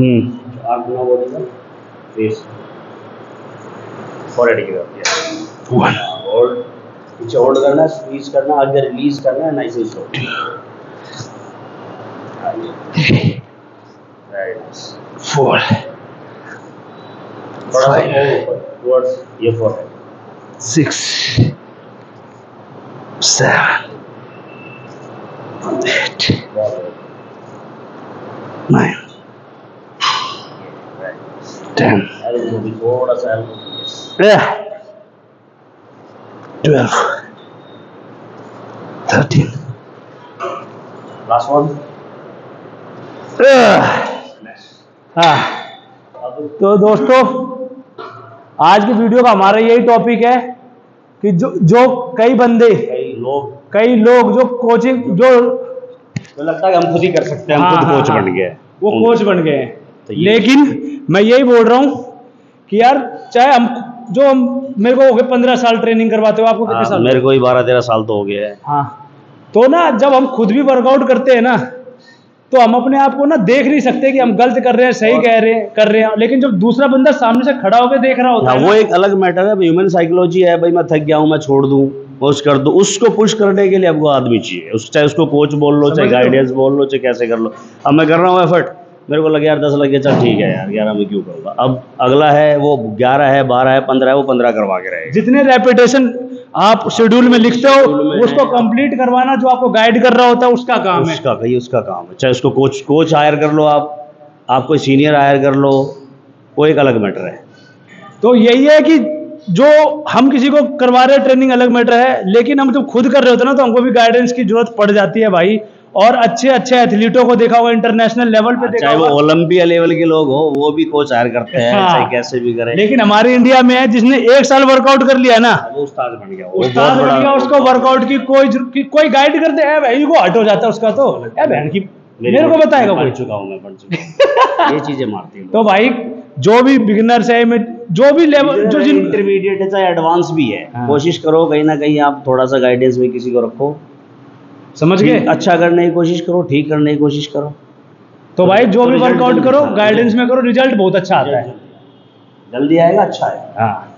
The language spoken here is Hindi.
हम्म आठ फोर एटी की पीछे होल्ड करना स्क्वीज करना आगे रिलीज़ करना है नाइस एंड स्लो फोर थोड़ा टुवर्ड्स ये फोर है सिक्स सेवन एट नाइन थोड़ा सा ट्वेल्व थर्टीन लास्ट वन हाँ। तो दोस्तों आज की वीडियो का हमारा यही टॉपिक है कि जो जो कई बंदे कई लोग। कई लोग जो कोचिंग जो तो लगता है हम खुद ही कर सकते हैं हम हाँ, खुद कोच। बन गए वो कोच बन गए तो हैं लेकिन मैं यही बोल रहा हूँ कि यार चाहे हम जो हम मेरे को हो गए पंद्रह साल ट्रेनिंग करवाते हो आपको कितने हाँ, साल मेरे को ही बारह तेरह साल तो हो गया है। हाँ। तो ना जब हम खुद भी वर्कआउट करते हैं ना तो हम अपने आप को ना देख नहीं सकते कि हम गलत कर रहे हैं सही कह रहे हैं कर रहे हैं। लेकिन जब दूसरा बंदा सामने से खड़ा होकर देख रहा होता हाँ, है वो एक अलग मैटर है। ह्यूमन साइकोलॉजी है भाई मैं थक गया हूँ मैं छोड़ दूँ पुश कर दूँ। उसको पुश करने के लिए आपको आदमी चाहिए। उस चाहे उसको कोच बोल लो चाहे? गाइडेंस बोल लो चाहे कैसे कर लो। अब मैं कर रहा हूँ एफर्ट मेरे को लगे यार दस लग गया चल ठीक है यार ग्यारह में क्यों करूँगा? अब अगला है वो ग्यारह है बारह है पंद्रह है वो पंद्रह करवा के रहेगा जितने रेपिटेशन आप शेड्यूल में लिखते हो उसको कंप्लीट करवाना जो आपको गाइड कर रहा होता है उसका काम है। उसका कही उसका काम है। चाहे उसको कोच कोच हायर कर लो आप आप कोई सीनियर हायर कर लो वो एक अलग मैटर है। तो यही है कि जो हम किसी को करवा रहे ट्रेनिंग अलग मैटर है लेकिन हम जब खुद कर रहे होते ना तो हमको भी गाइडेंस की ज़रूरत पड़ जाती है भाई। और अच्छे अच्छे एथलीटों को देखा होगा इंटरनेशनल लेवल पे देखा चाहे वो ओलंपिया लेवल के लोग हो वो भी कोच हायर करते हैं हाँ। चाहे कैसे भी करें। लेकिन हमारे इंडिया में है जिसने एक साल वर्कआउट कर लिया ना। वो उस्ताद बन गया उस्ताद बन गया उसको वर्कआउट की कोई की कोई गाइड करते हैं भाई को हट हो जाता है उसका तो। बहन की मेरे को बताएगा पढ़ चुका हूँ मैं पढ़ चुका हूँ। ये चीज़ें मारती हैं तो भाई जो भी बिगिनर्स है जो भी लेवल जो जिन इंटरमीडिएट है चाहे एडवांस भी है हाँ। कोशिश करो कहीं ना कहीं आप थोड़ा सा गाइडेंस में किसी को रखो। समझ गए? अच्छा करने की कोशिश करो ठीक करने की कोशिश करो। तो भाई जो तो भी वर्कआउट करो गाइडेंस में करो रिज़ल्ट बहुत अच्छा आता है। जल्दी आएगा अच्छा है हाँ।